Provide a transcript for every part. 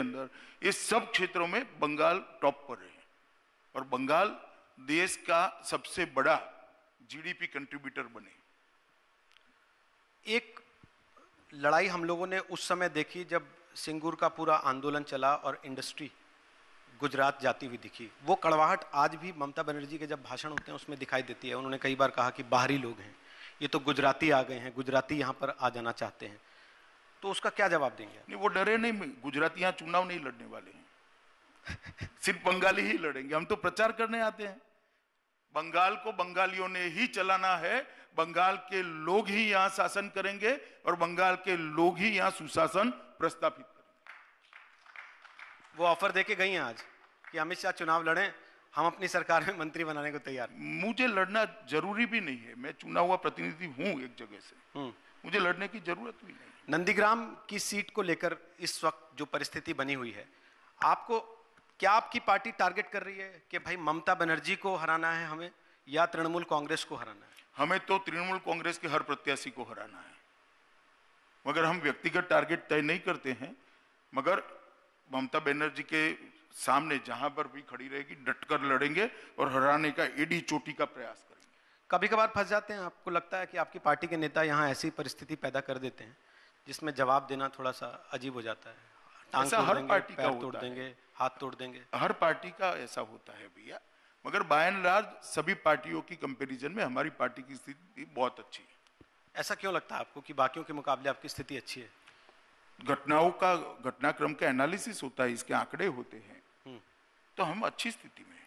अंदर, ये सब क्षेत्रों में बंगाल टॉप पर है। और बंगाल देश का सबसे बड़ा जीडीपी कंट्रीब्यूटर बने। एक लड़ाई हम लोगों ने उस समय देखी जब सिंगूर का पूरा आंदोलन चला और इंडस्ट्री गुजरात जाती हुई दिखी। वो कड़वाहट आज भी ममता बनर्जी के जब भाषण होते हैं उसमें दिखाई देती है। उन्होंने कई बार कहा कि बाहरी लोग हैं, ये तो गुजराती आ गए हैं, गुजराती यहाँ पर आ जाना चाहते हैं। तो उसका क्या जवाब देंगे? नहीं वो डरे नहीं गुजराती यहाँ चुनाव नहीं लड़ने वाले हैं। सिर्फ़ बंगाली ही लड़ेंगे। हम तो प्रचार करने आते हैं। बंगाल को बंगालियों ने ही चलाना है। बंगाल के लोग ही यहाँ शासन करेंगे और बंगाल के लोग ही यहाँ सुशासन प्रस्तापित करेंगे। वो ऑफ़र देके गई हैं आज कि अमित शाह चुनाव लड़ें। हम अपनी सरकार में मंत्री बनाने को तैयार मुझे लड़ना ज़रूरी भी नहीं है। मैं चुना हुआ प्रतिनिधि हूँ एक जगह से। हम्म। मुझे लड़ने की ज़रूरत भी नहीं। नंदीग्राम की सीट को लेकर इस वक्त जो परिस्थिति बनी हुई है आपको क्या आपकी पार्टी टारगेट कर रही है कि भाई ममता बनर्जी को हराना है हमें या तृणमूल कांग्रेस को हराना है? हमें तो तृणमूल कांग्रेस के हर प्रत्याशी को हराना है। मगर हम व्यक्तिगत टारगेट तय नहीं करते हैं मगर ममता बनर्जी के सामने जहाँ पर भी खड़ी रहेगी डटकर लड़ेंगे और हराने का एडी चोटी का प्रयास करेंगे। कभी कभार फंस जाते हैं आपको लगता है कि आपकी पार्टी के नेता यहाँ ऐसी परिस्थिति पैदा कर देते हैं जिसमें जवाब देना थोड़ा सा अजीब हो जाता है। ऐसा हर पार्टी का तोड़ देंगे हाथ तोड़ देंगे। हर पार्टी का ऐसा होता है भैया। मगर बाय एंड लार्ज सभी पार्टियों की कंपैरिजन में हमारी पार्टी की स्थिति बहुत अच्छी है। ऐसा क्यों लगता है आपको कि बाकियों के मुकाबले आपकी स्थिति अच्छी है? घटनाओं का घटनाक्रम का एनालिसिस होता है इसके आंकड़े होते हैं। हम्म। तो हम अच्छी स्थिति में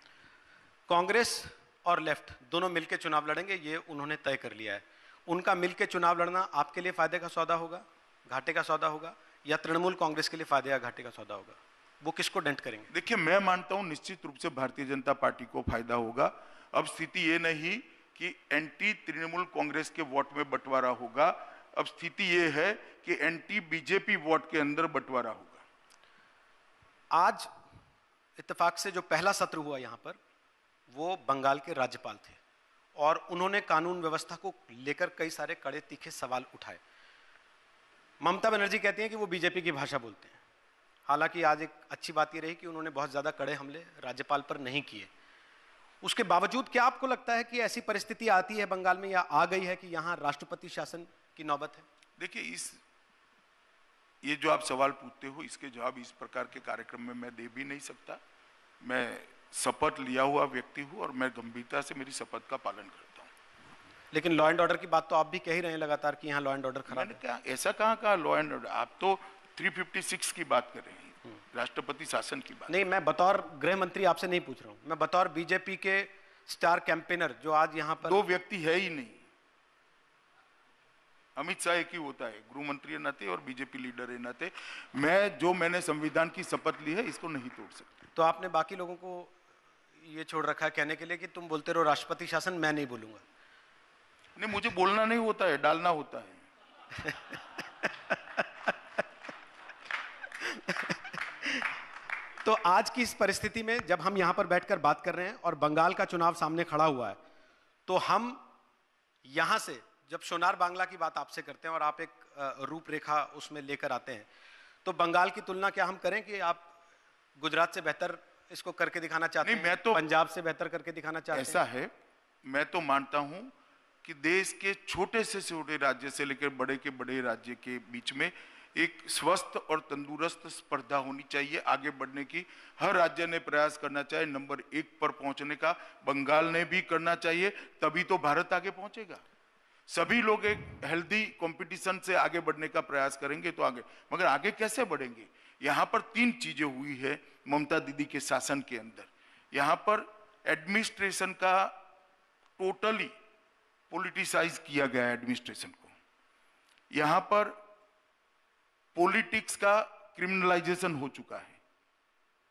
कांग्रेस और लेफ़्ट दोनों मिलकर चुनाव लड़ेंगे ये उन्होंने तय कर लिया है। उनका मिलकर चुनाव लड़ना आपके लिए फ़ायदे का सौदा होगा घाटे का सौदा होगा या तृणमूल कांग्रेस के लिए फ़ायदे या घाटे का सौदा होगा? वो किसको डेंट करेंगे? देखिए मैं मानता हूँ निश्चित रूप से भारतीय जनता पार्टी को फ़ायदा होगा। अब स्थिति ये नहीं कि एंटी तृणमूल कांग्रेस के वोट में बंटवारा होगा। अब स्थिति ये है कि एंटी बीजेपी वोट के अंदर बंटवारा होगा। आज इतफाक से जो पहला सत्र हुआ यहाँ पर वो बंगाल के राज्यपाल थे। और उन्होंने कानून व्यवस्था को लेकर कई सारे कड़े तीखे सवाल उठाए। ममता बनर्जी कहती हैं कि वो बीजेपी की भाषा बोलते हैं। हालाँकि आज एक अच्छी बात यह रही कि उन्होंने बहुत ज़्यादा कड़े हमले राज्यपाल पर नहीं किए। उसके बावजूद क्या आपको लगता है कि ऐसी परिस्थिति आती है बंगाल में या आ गई है कि यहाँ राष्ट्रपति शासन की नौबत है? देखिए, इस ये जो आप सवाल पूछते हो, इसके जवाब इस प्रकार के कार्यक्रम में मैं दे भी नहीं सकता। मैं शपथ लिया हुआ व्यक्ति हूँ और मैं गंभीरता से मेरी शपथ का पालन करता हूँ। लेकिन लॉ एंड ऑर्डर की बात तो आप भी कह ही रहे हैं लगातार कि यहाँ लॉ एंड ऑर्डर खराब है। क्या ऐसा कहाँ कहा लॉ एंड ऑर्डर आप तो 356 की बात कर रहे हैं हम्म। राष्ट्रपति शासन की बात। नहीं मैं बतौर गृह मंत्री आपसे नहीं पूछ रहा हूँ। मैं बतौर बीजेपी के स्टार कैंपेनर जो आज यहाँ पर दो व्यक्ति है ही नहीं। अमित शाह एक ही होता है गृह मंत्री नाते और बीजेपी लीडर है नाते मैं जो मैंने संविधान की शपथ ली है इसको नहीं तोड़ सकते। तो आपने बाकी लोगों को ये छोड़ रखा है कहने के लिए कि तुम बोलते रहो राष्ट्रपति शासन मैं नहीं बोलूँगा। नहीं मुझे बोलना नहीं होता है डालना होता है। तो आज की इस परिस्थिति में जब हम यहाँ पर बैठकर बात कर रहे हैं और बंगाल का चुनाव सामने खड़ा हुआ है तो हम यहाँ से जब सोनार बांग्ला की बात आपसे करते हैं और आप एक रूपरेखा उसमें लेकर आते हैं तो बंगाल की तुलना क्या हम करें कि आप गुजरात से बेहतर इसको करके दिखाना चाहते नहीं, मैं तो पंजाब से बेहतर करके दिखाना चाहते ऐसा है मैं तो मानता हूँ कि देश के छोटे से छोटे राज्य से लेकर बड़े के बड़े राज्य के बीच में एक स्वस्थ और तंदुरुस्त स्पर्धा होनी चाहिए आगे बढ़ने की। हर राज्य ने प्रयास करना चाहिए नंबर एक पर पहुँचने का बंगाल ने भी करना चाहिए तभी तो भारत आगे पहुंचेगा। सभी लोग एक हेल्दी कंपटीशन से आगे बढ़ने का प्रयास करेंगे तो आगे, मगर आगे कैसे बढ़ेंगे? यहाँ पर तीन चीज़ें हुई है ममता दीदी के शासन के अंदर। यहाँ पर एडमिनिस्ट्रेशन का टोटली पोलिटिसाइज किया गया एडमिनिस्ट्रेशन को। यहाँ पर पॉलिटिक्स का क्रिमिनलाइजेशन हो चुका है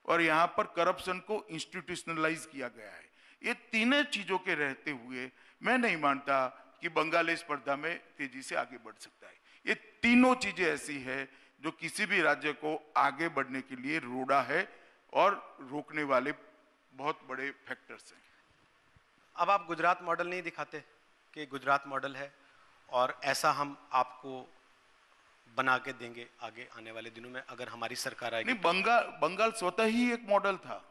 और यहाँ पर करप्शन को इंस्टीट्यूशनलाइज किया गया है। ये तीनों चीज़ों के रहते हुए मैं नहीं मानता कि बंगाल स्पर्धा में तेज़ी से आगे बढ़ सकता है। ये तीनों चीज़ें ऐसी है जो किसी भी राज्य को आगे बढ़ने के लिए रोड़ा है और रोकने वाले बहुत बड़े फैक्टर्स हैं। अब आप गुजरात मॉडल नहीं दिखाते कि गुजरात मॉडल है और ऐसा हम आपको बना के देंगे आगे आने वाले दिनों में अगर हमारी सरकार आएगी नहीं बंगाल बंगाल स्वतः ही एक मॉडल था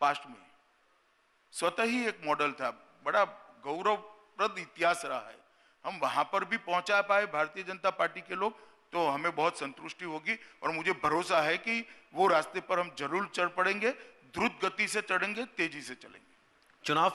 पास्ट में। स्वतः ही एक मॉडल था। बड़ा गौरवप्रद इतिहास रहा है। हम वहाँ पर भी पहुँचा पाए भारतीय जनता पार्टी के लोग तो हमें बहुत संतुष्टि होगी और मुझे भरोसा है कि वो रास्ते पर हम ज़रूर चढ़ पड़ेंगे, द्रुत गति से चढ़ेंगे, तेज़ी से चलेंगे। चुनाव